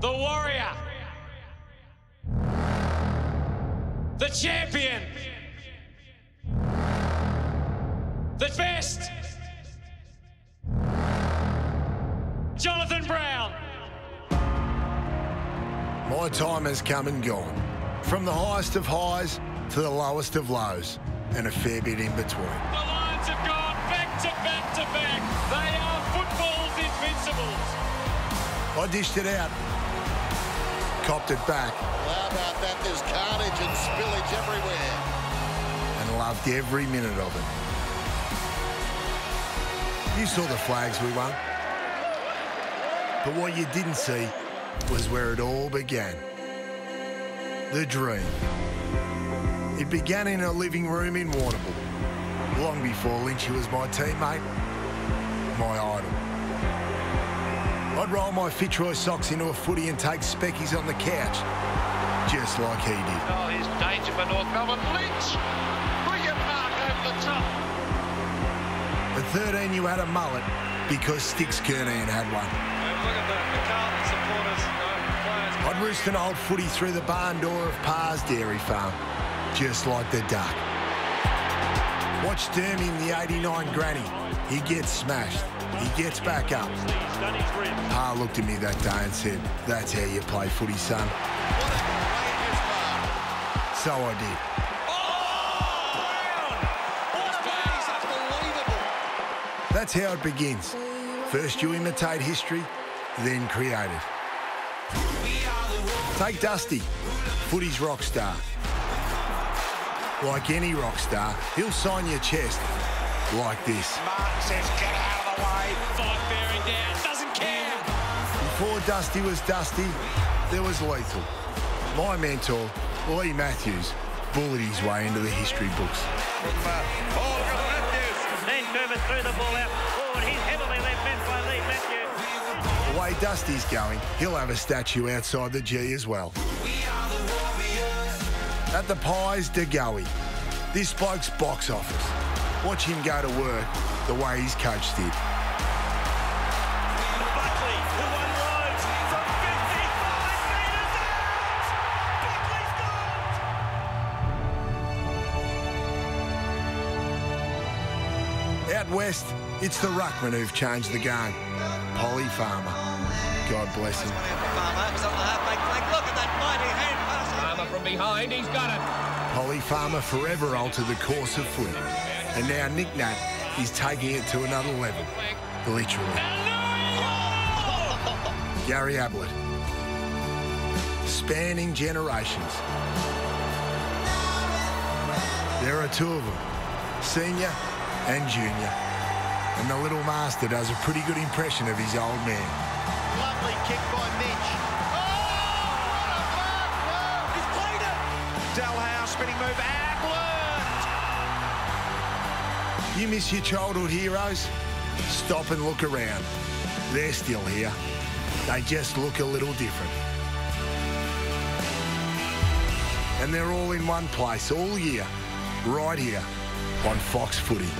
the warrior, the champion, the best, Jonathan Brown. My time has come and gone. From the highest of highs to the lowest of lows, and a fair bit in between. The Lions have gone back to back to back. They are football's invincibles. I dished it out, copped it back, How about that? There's carnage and spillage everywhere. and loved every minute of it. You saw the flags we won. But what you didn't see was where it all began. The dream. It began in a living room in Warrnambool, long before Lynchy was my teammate, my idol. I'd roll my Fitzroy socks into a footy and take speckies on the couch, just like he did. Oh, here's danger for North Melbourne. Lynch! Brilliant mark over the top. At 13, you had a mullet because Sticks Kernahan had one. Oh, look at that. The Carlton supporters, uh, players. I'd roost an old footy through the barn door of Pa's Dairy Farm, just like the duck. Watch Dermy in the 89 granny. He gets smashed. He gets back up. Pa looked at me that day and said, that's how you play footy, son. So I did. That's how it begins. First you imitate history, then create it. Take Dusty, footy's rock star. Like any rock star, he'll sign your chest like this. Martin says, get out of the way. Five bearing down, doesn't care. Before Dusty was Dusty, there was Lethal. My mentor, Leigh Matthews, bullied his way into the history books. Oh, look at Matthews. Then Kermit threw the ball out forward. He's heavily left bent by Leigh Matthews. The way Dusty's going, he'll have a statue outside the G as well. At the Pies de Goey, this bloke's box office. Watch him go to work the way his coach did. Buckley, who won Rhodes from 55 metres out. Out west, it's the Ruckman who've changed the game. Polly Farmer. God bless him. Behind, he's got it. Polly Farmer forever altered the course of footy. And now Nic Nat is taking it to another level. Literally. Gary Ablett. Spanning generations. There are two of them, senior and junior. And the little master does a pretty good impression of his old man. Move. You miss your childhood heroes? Stop and look around. They're still here. They just look a little different. And they're all in one place all year, right here on Fox Footy.